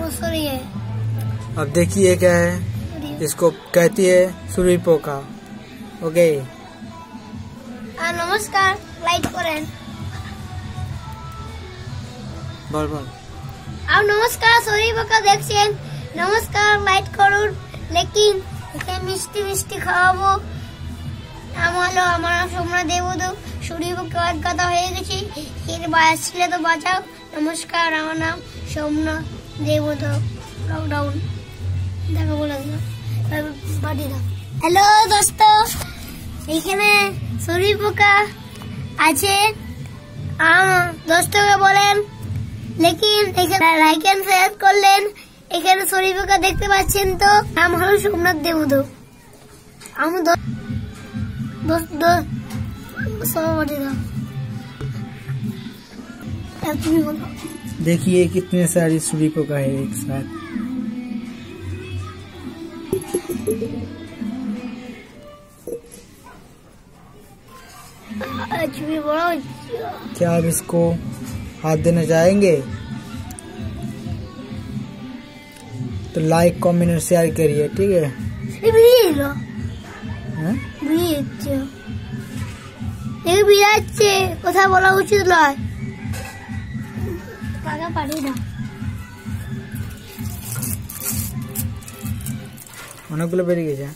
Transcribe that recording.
वो सॉरी है अब देखिए ये क्या है सॉरी इसको कहती है सुरी पोका ओके আর নমস্কার লাইট করেন বল বল আর নমস্কার সরি পোকা দেখছেন নমস্কার লাইট করুন লেকিন এখানে মিষ্টি মিষ্টি খাওয়াবো নাম হলো আমার নাম সোমনাথ দেবদু সরি পোকা এক কথা হয়ে গেছি এর আসলে তো বাঁচাও নমস্কার আমার নাম সোমনাথ দেবদু লকডাউন দেখা বলে পাঠিয়ে হ্যালো দোস্ত। এখানে সরি পোকা আছে। দোস্তকে বলেন। লেকিন, এখানে লাইক এন্ড শেয়ার করলেন। এখানে শরীর পোকা দেখতে পাচ্ছেন তো। নাম হলো সোমনাথ দেবুদু। আমি দোস্ত দো- সভাপতি দাও देखिए कितने सारी सुरी पोका है एक साथ আর তুমি বলো क्या आप इसको हाथ देना चाहेंगे तो लाइक कमेंट और शेयर करिए ठीक है বিয়ে দিল हैं? বিয়ে হচ্ছে দেখে বিয়ে যাচ্ছে কথা বলা উচিত নয় টাকা পাঠিয়ে দাও অনেকগুলো বেরিয়ে গেছে